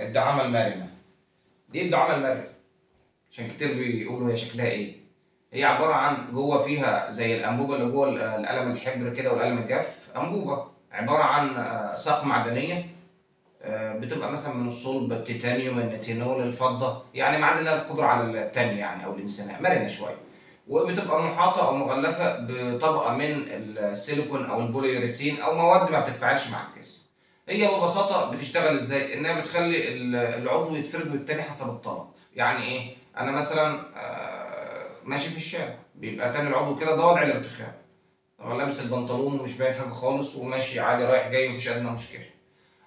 الدعامة المرنة دي الدعامة المرنة عشان كتير بيقولوا هي شكلها إيه. هي عبارة عن جوه فيها زي الأنبوبة اللي جوه القلم الحبر كده والقلم الجاف. أنبوبة. عبارة عن آه، ساق معدنية آه، بتبقى مثلا من الصلب التيتانيوم النيتينول الفضة. يعني معدن لها القدرة على التنية يعني أو الانثناء مرنة شوية. وبتبقى محاطة أو مغلفة بطبقة من السيليكون أو البوليوريثين أو مواد ما بتتفاعلش مع الجسم. هي ببساطة بتشتغل إزاي؟ إنها بتخلي ال- العضو يتفرد والتاني حسب الطلب، يعني إيه؟ أنا مثلا آه، ماشي في الشارع بيبقى تاني العضو كده ده وضع الارتخاء. طبعا لابس البنطلون ومش باين حاجة خالص وماشي عادي رايح جاي مفيش ادنى مشكلة.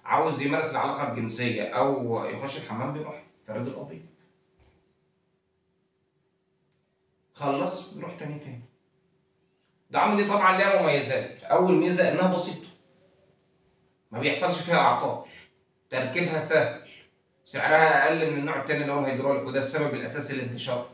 عاوز يمارس العلاقة الجنسية أو يخش الحمام بيروح فرد القضيب. خلص بيروح تاني تاني. الدعامة دي طبعا ليها مميزات، أول ميزة إنها بسيطة. ما بيحصلش فيها أعطال. تركيبها سهل. سعرها أقل من النوع التاني اللي هو الهيدروليك وده السبب الأساسي للانتشار.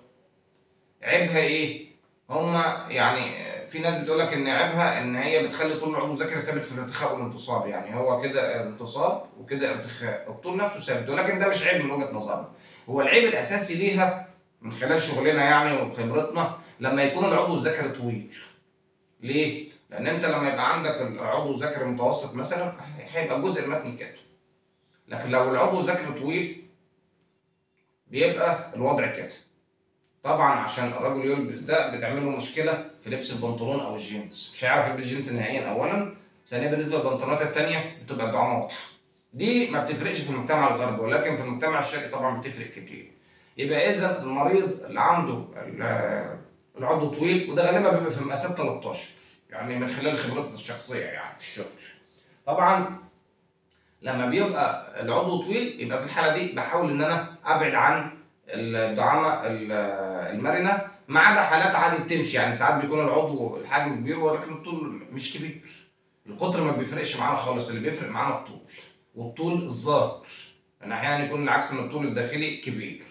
عيبها إيه؟ هما يعني في ناس بتقول لك إن عيبها إن هي بتخلي طول العضو الذكري ثابت في الارتخاء والانتصاب يعني هو كده انتصاب وكده ارتخاء. الطول نفسه ثابت. ولكن ده مش عيب من وجهة نظرنا. هو العيب الأساسي ليها من خلال شغلنا يعني وخبرتنا لما يكون العضو الذكري طويل. ليه؟ لأن أنت لما يبقى عندك العضو الذكري متوسط مثلا هيبقى جزء المتن كده. لكن لو العضو الذكري طويل بيبقى الوضع كده. طبعا عشان الراجل يلبس ده بتعمل له مشكلة في لبس البنطلون أو الجينز. مش هيعرف يلبس جينز نهائيا اولا ثانيا بالنسبة للبنطلونات التانية بتبقى الدعامه واضحه دي ما بتفرقش في المجتمع الغربي ولكن في المجتمع الشرقي طبعا بتفرق كتير. يبقى اذا المريض اللي عنده ال- العضو طويل وده غالبا بيبقى في مقاسات 13 يعني من خلال خبرتنا الشخصية يعني في الشغل. طبعا لما بيبقى العضو طويل يبقى في الحالة دي بحاول إن أنا أبعد عن الدعامة ال- المرنة ما عدا حالات عادي بتمشي. يعني ساعات بيكون العضو الحجم كبير ولكن الطول مش كبير. القطر ما بيفرقش معانا خالص اللي بيفرق معانا الطول والطول الظاهر. لأن أحيانا يكون العكس إن الطول الداخلي كبير.